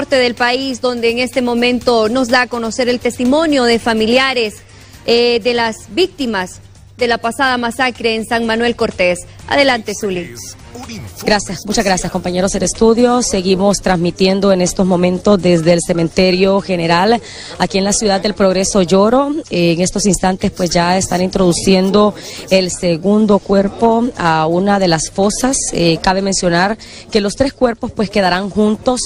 norte del país, donde en este momento nos da a conocer el testimonio de familiares eh, de las víctimas de la pasada masacre en San Manuel Cortés. Adelante, Zuli. Gracias, muchas gracias compañeros del estudio. Seguimos transmitiendo en estos momentos desde el cementerio general aquí en la ciudad del Progreso Lloro. En estos instantes pues ya están introduciendo el segundo cuerpo a una de las fosas. Eh, cabe mencionar que los tres cuerpos pues quedarán juntos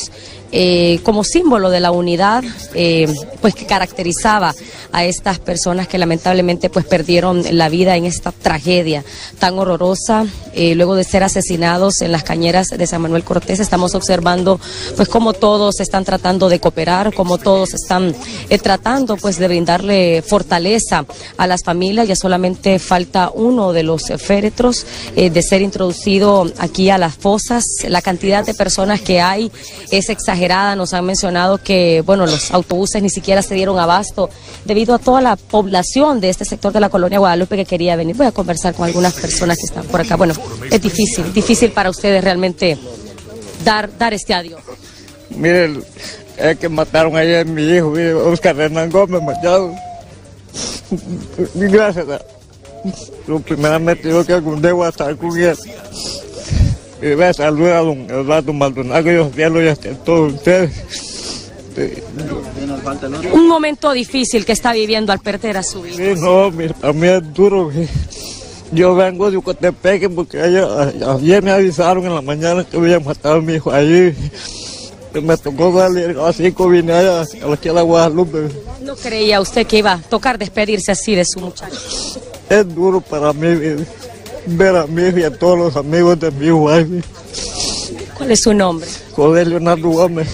eh, como símbolo de la unidad eh, pues que caracterizaba a estas personas que lamentablemente pues perdieron la vida en esta tragedia tan horrorosa luego de ser en las cañeras de San Manuel Cortés. Estamos observando pues cómo todos están tratando de cooperar, cómo todos están eh, tratando pues de brindarle fortaleza a las familias. Ya solamente falta uno de los féretros eh, de ser introducido aquí a las fosas. La cantidad de personas que hay es exagerada. Nos han mencionado que bueno los autobuses ni siquiera se dieron abasto debido a toda la población de este sector de la colonia Guadalupe que quería venir. Voy a conversar con algunas personas que están por acá. Bueno, es difícil para ustedes realmente dar, dar este adiós? Miren, es que mataron ayer a mi hijo, Oscar Hernán Gómez Machado. Gracias. Yo primeramente yo que algún día voy a estar con él. Y voy a saludar a don Eduardo Maldonado, yo ya lo ya todos ustedes. Un momento difícil que está viviendo al perder a su hijo. Sí, no, a mí es duro. Yo vengo de Ucotepeque porque ayer, me avisaron en la mañana que habían matado a mi hijo allí. Me tocó darle así que vine allá a la Guadalupe. ¿No creía usted que iba a tocar despedirse así de su muchacho? Es duro para mí ver a mi hijo y a todos los amigos de mi hijo. ¿Cuál es su nombre? José Leonardo Gómez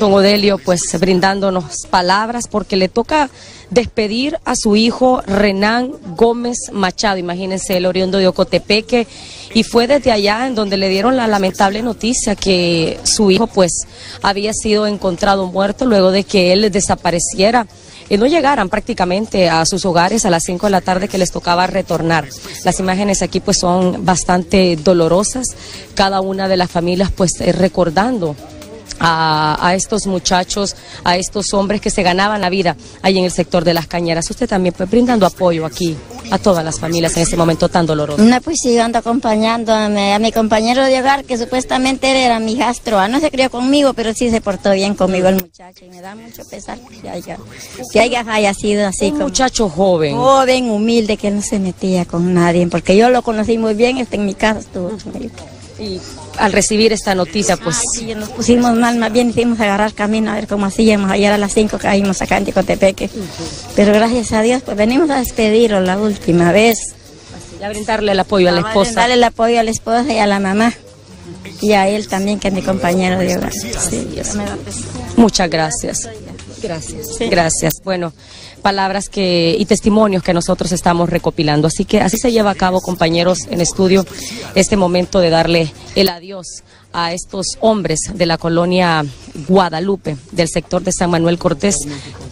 don Odelio, pues brindándonos palabras porque le toca despedir a su hijo Renán Gómez Machado, imagínense el oriundo de Ocotepeque, y fue desde allá en donde le dieron la lamentable noticia que su hijo pues había sido encontrado muerto luego de que él desapareciera. Y no llegaran prácticamente a sus hogares a las 5 de la tarde que les tocaba retornar. Las imágenes aquí pues son bastante dolorosas, cada una de las familias pues recordando a, estos muchachos, a estos hombres que se ganaban la vida ahí en el sector de las cañeras. Usted también pues brindando apoyo aquí a todas las familias en este momento tan doloroso. No, pues sí, ando acompañando a mi, compañero de hogar que supuestamente era mi hijastro. Ah, no se crió conmigo, pero sí se portó bien conmigo el muchacho y me da mucho pesar que haya, que haya, sido así. Un muchacho joven. Joven, humilde, que no se metía con nadie, porque yo lo conocí muy bien, está en mi casa estuvo y al recibir esta noticia, pues... sí, nos pusimos mal, más bien hicimos agarrar camino a ver cómo hacíamos. Ayer a las 5 caímos acá en Ticotepeque. Pero gracias a Dios, pues venimos a despedirlo la última vez. Y a brindarle el apoyo a la esposa. darle el apoyo a la esposa y a la mamá. Y a él también, que es mi compañero de hogar. Muchas gracias. Gracias. Gracias. Bueno, palabras que y testimonios que nosotros estamos recopilando. Así que así se lleva a cabo, compañeros en estudio, este momento de darle el adiós a estos hombres de la colonia Guadalupe, del sector de San Manuel Cortés,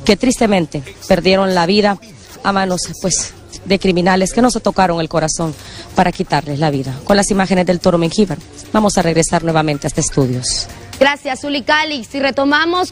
que tristemente perdieron la vida a manos, pues, de criminales que no se tocaron el corazón para quitarles la vida. Con las imágenes del toro Mengíbar, vamos a regresar nuevamente a este estudios. Gracias, Calix. Y retomamos.